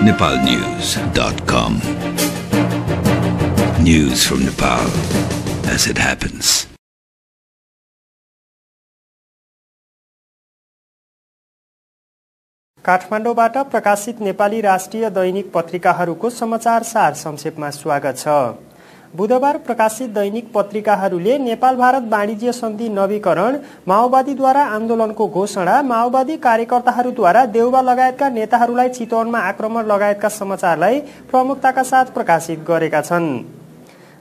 nepalnews.com. News from Nepal as it happens. काठमाडौँबाट प्रकाशित नेपाली राष्ट्रिय दैनिक पत्रिकाहरूको समाचार सार संक्षेपमा स्वागत छ बुधबार प्रकाशित दैनिक पत्रिकाहरूले नेपाल भारत वाणिज्य सन्धि नवीकरण माओवादीद्वारा आन्दोलनको घोषणा माओवादी कार्यकर्ताहरूद्वारा देउबा लगायतका नेताहरूलाई चितवनमा आक्रमण लगायतका समाचारलाई प्रमुखताका साथ प्रकाशित गरेका छन्।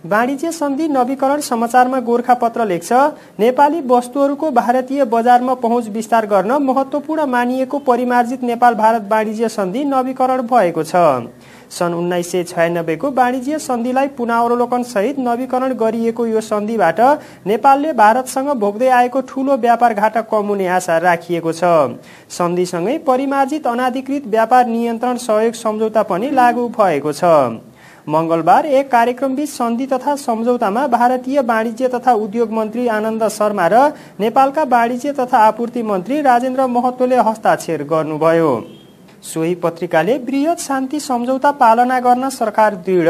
वाणिज्य सन्धि नवीकरण समाचारमा गोर्खा पत्र लेख्छ नेपाली वस्तुहरूको भारतीय बजारमा पहुँच विस्तार गर्न महत्वपूर्ण मानिएको परिमार्जित नेपाल भारत वाणिज्य सन्धि नवीकरण भएको छ। सन् उन्नाइस सय छयानब्बेको वाणिज्य सन्धिलाई पुनरावलोकन सहित नवीकरण गरिएको यो सन्धिबाट नेपालले भारतसँग भोग्दै आएको ठूलो व्यापार घाटा कम हुने आशा राखिएको छ। सन्धिसँगै परिमार्जित अनाधिकृत व्यापार नियन्त्रण सहयोग सम्झौता पनि लागू भएको छ। मंगलबार एक कार्यक्रमबीच सन्धि तथा सम्झौतामा भारतीय वाणिज्य तथा उद्योग मन्त्री आनन्द शर्मा र नेपालका वाणिज्य तथा आपूर्ति मन्त्री राजेन्द्र महतोले हस्ताक्षर गर्नुभयो। सोही पत्रिकाले वृहत शान्ति सम्झौता पालना गर्न सरकार दृढ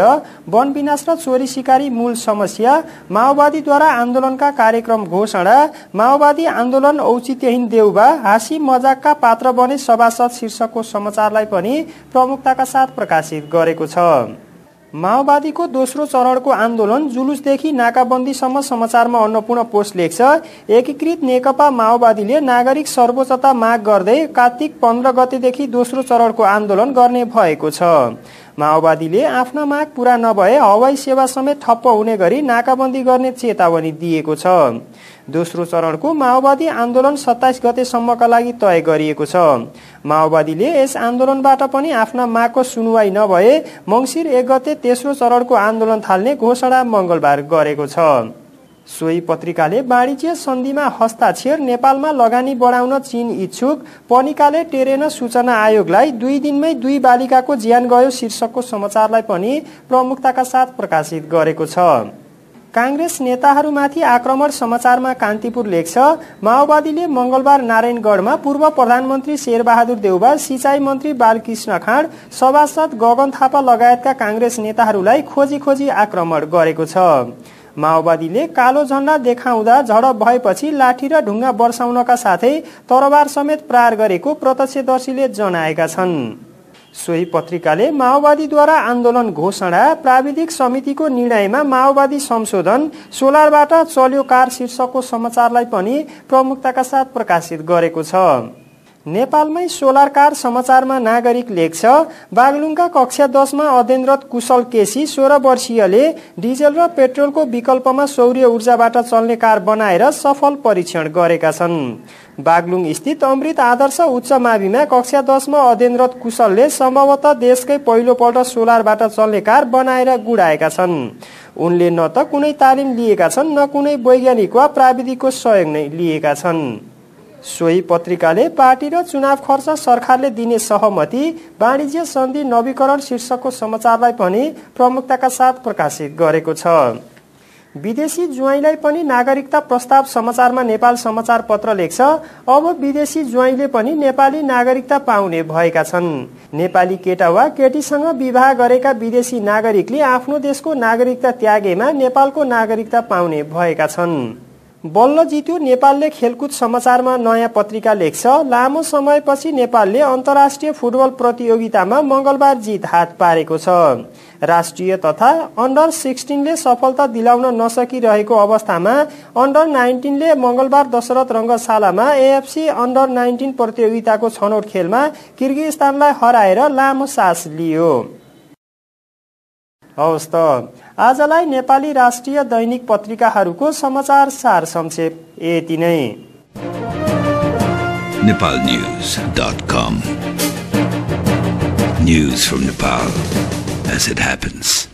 वन विनाश र चोरी सिकारी मूल समस्या माओवादीद्वारा आन्दोलनका कार्यक्रम घोषणा माओवादी आन्दोलन औचित्यहीन देउबा हाँसी मजाकका पात्र बने सभासद शीर्षकको समाचारलाई पनि प्रमुखताका साथ प्रकाशित गरेको छ। माओवादीको दोस्रो चरणको आन्दोलन जुलुसदेखि नाकाबन्दीसम्म समाचारमा अन्नपूर्ण पोस्ट लेख्छ। एकीकृत नेकपा माओवादीले नागरिक सर्वोच्चता माग गर्दै कार्तिक पन्ध्र गतेदेखि दोस्रो चरणको आन्दोलन गर्ने भएको छ। माओवादीले आफ्ना माग पूरा नभए हवाई सेवा समेत ठप्प हुने गरी नाकाबन्दी गर्ने चेतावनी दिएको छ। दोस्रो चरणको माओवादी आन्दोलन सत्ताइस गतेसम्मका लागि तय गरिएको छ। माओवादीले यस आन्दोलनबाट पनि आफ्ना मागको सुनवाई नभए मङ्सिर एक गते तेस्रो चरणको आन्दोलन थाल्ने घोषणा मङ्गलबार गरेको छ। सोही पत्रिकाले वाणिज्य सन्धिमा हस्ताक्षर नेपालमा लगानी बढाउन चीन इच्छुक पनिकाले टेरेन सूचना आयोगलाई दुई दिनमै दुई बालिकाको ज्यान गयो शीर्षकको समाचारलाई पनि प्रमुखताका साथ प्रकाशित गरेको छ। काङ्ग्रेस नेताहरूमाथि आक्रमण समाचारमा कान्तिपुर लेख्छ माओवादीले मंगलबार नारायणगढमा पूर्व प्रधानमन्त्री शेरबहादुर देउबा सिंचाई मन्त्री बालकृष्ण खाँड सभासद गगन थापा लगायतका काङ्ग्रेस नेताहरूलाई खोजी खोजी आक्रमण गरेको छ। माओवादीले कालो झण्डा देखाउँदा झडप भएपछि लाठी र ढुङ्गा वर्षाउनका साथै तरबार समेत प्रहार गरेको प्रत्यक्षदर्शीले जनाएका छन्। सोही पत्रिकाले माओवादीद्वारा आन्दोलन घोषणा प्राविधिक समितिको निर्णयमा माओवादी संशोधन सोलरबाट चल्यो कार शीर्षकको समाचारलाई पनि प्रमुखताका साथ प्रकाशित गरेको छ। नेपालमै सोलर कार समाचारमा नागरिक लेख्छ बागलुङका कक्षा दसमा अध्ययनरत कुशल केसी सोह्र वर्षीयले डिजल र पेट्रोलको विकल्पमा सौर्य ऊर्जाबाट चल्ने कार बनाएर सफल परीक्षण गरेका छन्। बागलुङ स्थित अमृत आदर्श उच्च माविमा कक्षा दसमा अध्ययनरत कुशलले सम्भवतः देशकै पहिलोपल्ट सोलरबाट चल्ने कार बनाएर गुडाएका छन्। उनले न त कुनै तालिम लिएका छन् न कुनै वैज्ञानिक वा प्राविधिकको सहयोग नै लिएका छन्। सोही पत्रिकाले पार्टी र चुनाव खर्च सरकारले दिने सहमति वाणिज्य सन्धि नवीकरण शीर्षकको समाचारलाई पनि प्रमुखताका साथ प्रकाशित गरेको छ। विदेशी ज्वाइँलाई पनि नागरिकता प्रस्ताव समाचारमा नेपाल समाचार पत्र लेख्छ। अब विदेशी ज्वाइँले पनि नेपाली नागरिकता पाउने भएका छन्। नेपाली केटा वा केटीसँग विवाह गरेका विदेशी नागरिकले आफ्नो देशको नागरिकता त्यागेमा नेपालको नागरिकता पाउने भएका छन्। बल्ल जित्यो नेपालले खेलकुद समाचारमा नयाँ पत्रिका लेख्छ। लामो समयपछि नेपालले अन्तर्राष्ट्रिय फुटबल प्रतियोगितामा मंगलबार जित हात पारेको छ। राष्ट्रिय तथा अन्डर सिक्सटिनले सफलता दिलाउन नसकिरहेको अवस्थामा अन्डर नाइन्टिनले मंगलबार दशरथ रङ्गशालामा एएफसी अन्डर नाइन्टिन प्रतियोगिताको छनौट खेलमा किर्गिस्तानलाई हराएर लामो सास लियो। हवस् त। आजलाई नेपाली राष्ट्रिय दैनिक पत्रिकाहरूको समाचार सार संक्षेप यति नै। nepalnews.com News from Nepal as it happens.